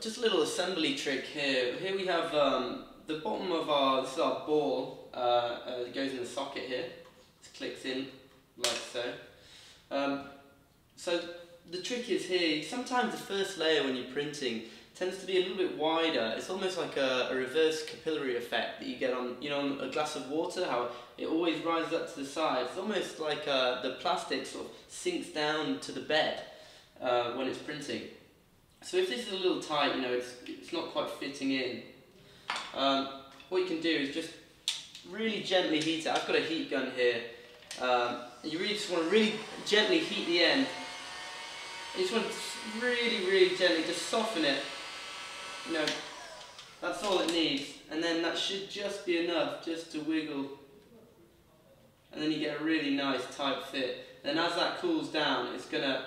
just a little assembly trick here. Here we have um, the bottom of our, this is our ball, uh, uh, it goes in the socket here. It clicks in like so. Um, so the trick is here, sometimes the first layer when you're printing tends to be a little bit wider. It's almost like a, a, reverse capillary effect that you get on, you know, on a glass of water, how it always rises up to the side. It's almost like uh, the plastic sort of sinks down to the bed uh, when it's printing. So if this is a little tight, you know, it's, it's not quite fitting in, um, what you can do is just really gently heat it. I've got a heat gun here. Um, you really just want to really gently heat the end. You just want to really, really gently just soften it. You know, that's all it needs. And then that should just be enough just to wiggle. And then you get a really nice tight fit. Then as that cools down, it's going to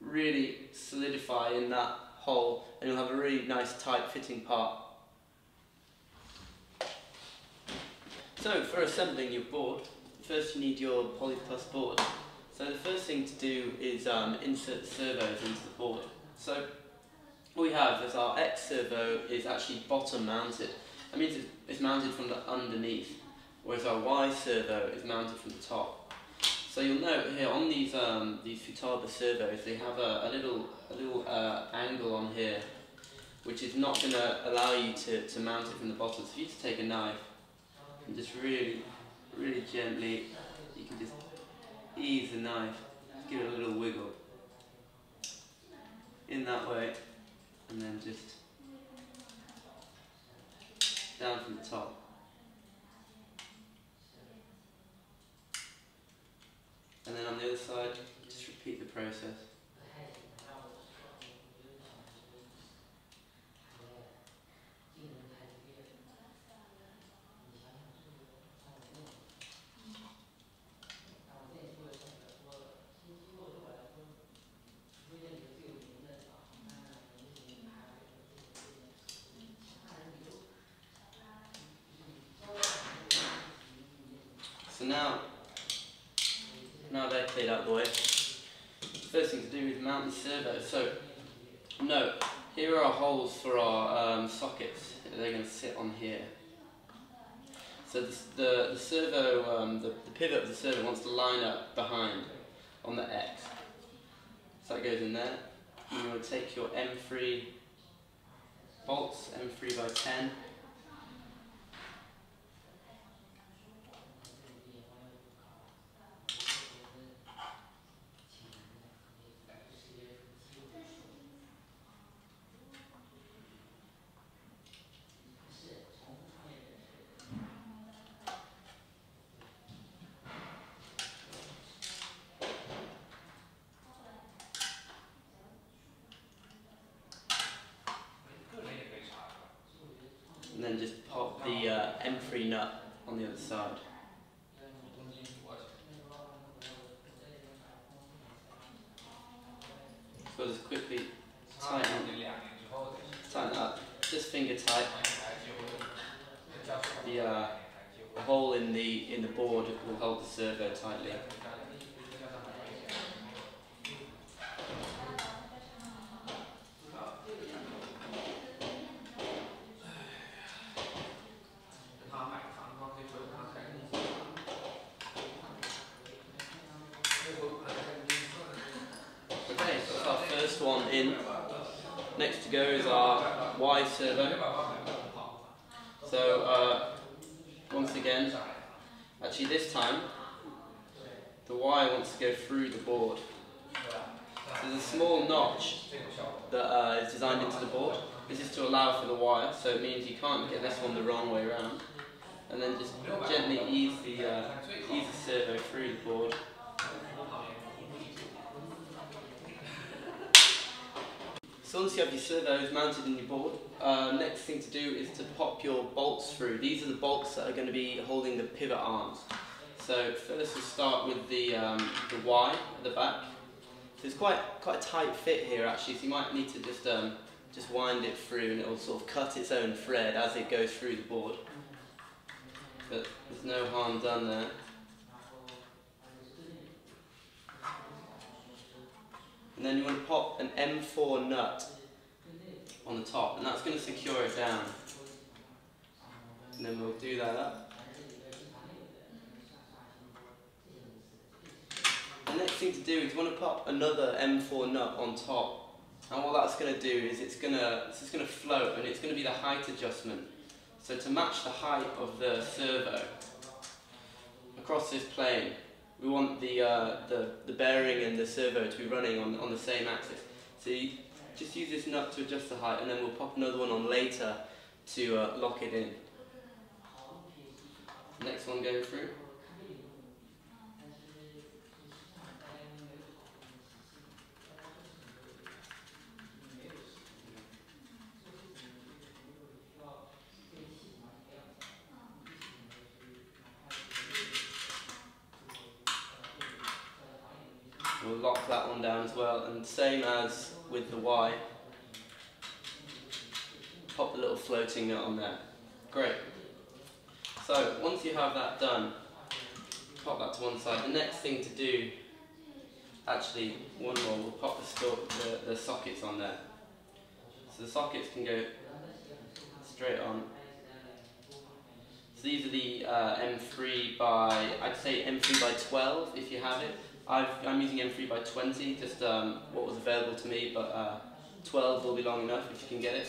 really solidify in that hole and you'll have a really nice tight fitting part. So for assembling your board, first you need your Polyplus board. So the first thing to do is um, insert servos into the board. So what we have is our X servo is actually bottom mounted. That means it's mounted from the underneath, whereas our Y servo is mounted from the top. So you'll note here on these um, these Futaba servos, they have a, a little uh, angle on here, which is not going to allow you to, to mount it from the bottom. So if you just take a knife and just really, really gently, you can just ease the knife, just give it a little wiggle in that way, and then just down from the top. And then on the other side, just repeat the process. Now now they're cleared out the way, first thing to do is mount the servo. So, note, here are our holes for our um, sockets. They're going to sit on here. So the, the, the servo, um, the, the pivot of the servo wants to line up behind on the X. So that goes in there. And you want to take your M3 bolts, M3 by 10, and then just pop the uh, M3 nut on the other side. So just quickly tighten, tighten up, just finger tight. The uh, hole in the in the board will hold the servo tightly. Okay, so that's our first one in. Next to go is our Y servo. So uh, once again, actually this time, the Y wants to go through the board. So there's a small notch that uh, is designed into the board. This is to allow for the wire, so it means you can't get this one the wrong way around. And then just gently ease the, uh, ease the servo through the board. So once you have your servos mounted in your board, uh, next thing to do is to pop your bolts through. These are the bolts that are going to be holding the pivot arms. So first we'll start with the, um, the Y at the back. So it's quite quite a tight fit here actually, so you might need to just um, just wind it through and it will sort of cut its own thread as it goes through the board. But there's no harm done there. And then you want to pop an M4 nut on the top, and that's going to secure it down. And then we'll do that up. The next thing to do is you want to pop another M4 nut on top. And what that's going to do is it's going to it's going to float and it's going to be the height adjustment. So to match the height of the servo across this plane, we want the, uh, the, the bearing and the servo to be running on, on the same axis. So you just use this nut to adjust the height and then we'll pop another one on later to uh, lock it in. Next one going through. We'll lock that one down as well, and same as with the Y, pop the little floating nut on there. Great. So, once you have that done, pop that to one side. The next thing to do, actually, one more, we'll pop the, the, the sockets on there. So the sockets can go straight on. So these are the uh, M3 by, I'd say M3 by 12 if you have it. i am using M3 by 20, just um, what was available to me, but uh, 12 will be long enough if you can get it.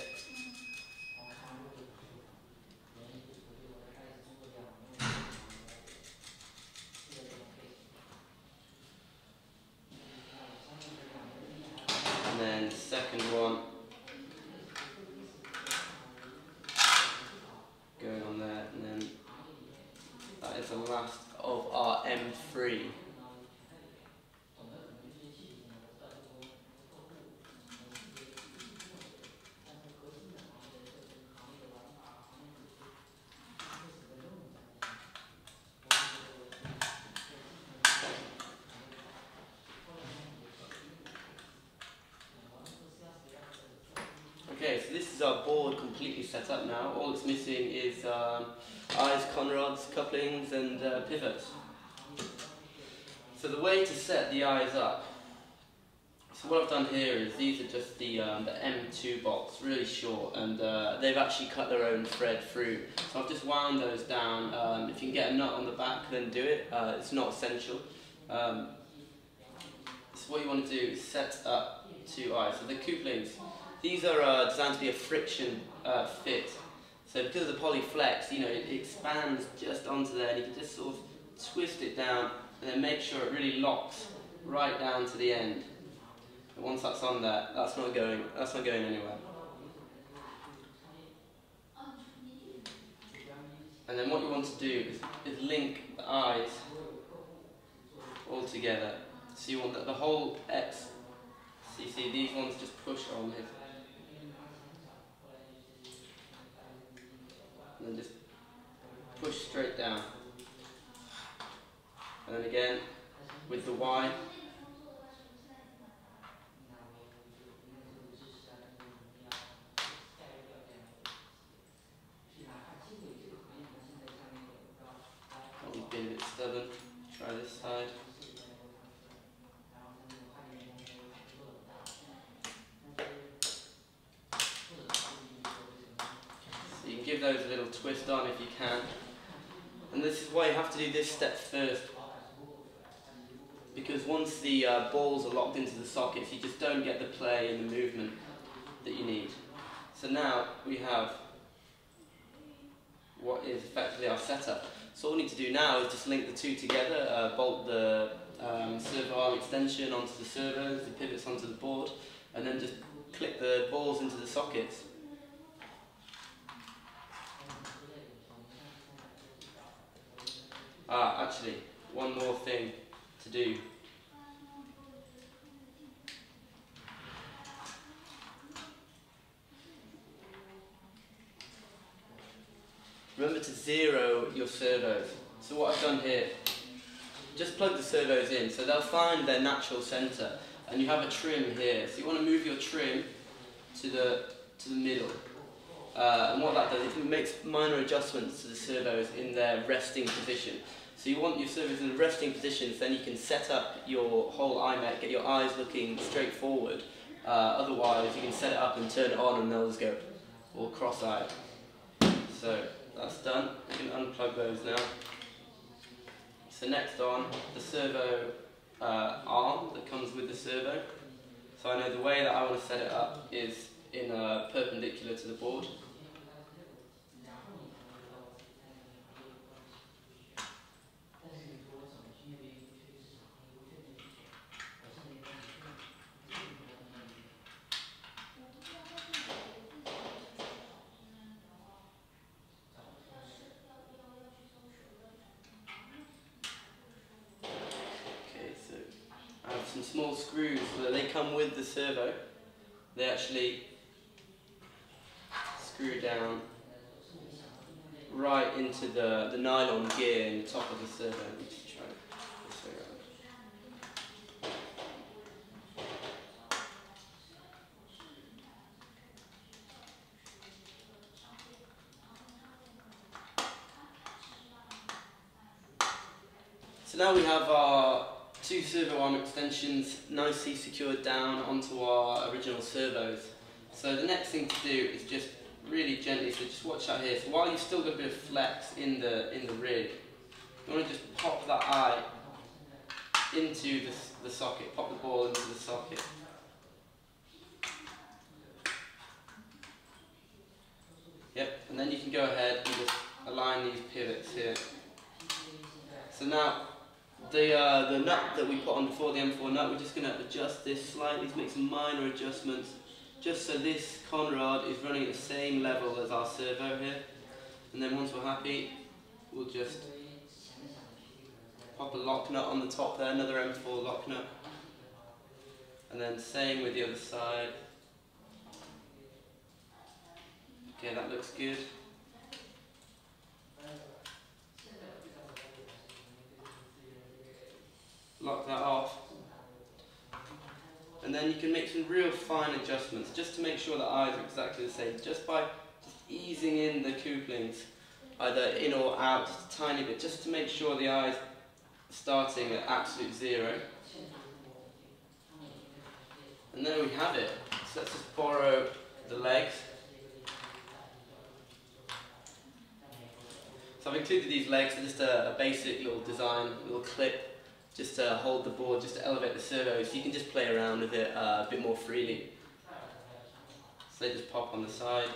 Is our board completely set up now. All it's missing is um, eyes, conrods, couplings and uh, pivots. So the way to set the eyes up, so what I've done here is these are just the, um, the M2 bolts, really short, and uh, they've actually cut their own thread through. So I've just wound those down. Um, if you can get a nut on the back, then do it. Uh, it's not essential. Um, so what you want to do is set up two eyes. So the couplings, these are uh, designed to be a friction uh, fit. So because of the polyflex, you know, it expands just onto there and you can just sort of twist it down and then make sure it really locks right down to the end. And once that's on there, that's not going, that's not going anywhere. And then what you want to do is, is link the eyes all together. So you want the, the whole X, so you see these ones just push on here. And then just push straight down. And then again, with the Y, I've been a bit stubborn, try this side. Give those a little twist on if you can. And this is why you have to do this step first. Because once the uh, balls are locked into the sockets, you just don't get the play and the movement that you need. So now we have what is effectively our setup. So all we need to do now is just link the two together, uh, bolt the um, servo arm extension onto the servos, the pivots onto the board, and then just click the balls into the sockets. Ah, actually, one more thing to do. Remember to zero your servos. So what I've done here, just plug the servos in, so they'll find their natural center, and you have a trim here. So you want to move your trim to the to the middle. Uh, and what that does, is it makes minor adjustments to the servos in their resting position. So you want your servos in the resting position, then you can set up your whole Eye Mech, get your eyes looking straight forward, Uh, otherwise, you can set it up and turn it on and they'll just go all cross-eyed. So that's done. You can unplug those now. So next on, the servo uh, arm that comes with the servo. So I know the way that I want to set it up is in a perpendicular to the board. some small screws that they come with the servo. They actually screw down right into the, the nylon gear in the top of the servo. So now we have our two servo arm extensions nicely secured down onto our original servos. So the next thing to do is just really gently, so just watch out here. So while you've still got a bit of flex in the, in the rig, you want to just pop that eye into the, the socket, pop the ball into the socket. Yep, and then you can go ahead and just align these pivots here. So now the, uh, the nut that we put on before the M4 nut, we're just going to adjust this slightly to make some minor adjustments, just so this conrod is running at the same level as our servo here. And then once we're happy, we'll just pop a lock nut on the top there, another M4 lock nut. And then same with the other side. Okay, that looks good. Lock that off. And then you can make some real fine adjustments just to make sure the eyes are exactly the same. Just by just easing in the couplings, either in or out, just a tiny bit, just to make sure the eyes starting at absolute zero. And there we have it. So let's just borrow the legs. So I've included these legs, they're just a, a basic little design, little clip just to hold the board, just to elevate the servo, so you can just play around with it uh, a bit more freely. So they just pop on the side.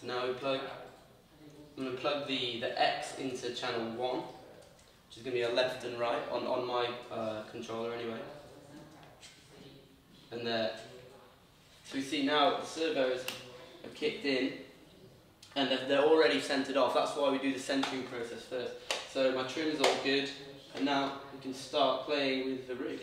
So now we plug, I'm going to plug the, the X into channel 1, which is going to be a left and right on, on my uh, controller anyway. And the so we see now the servos have kicked in and they're already centered off. That's why we do the centering process first. So my trim is all good and now we can start playing with the rig.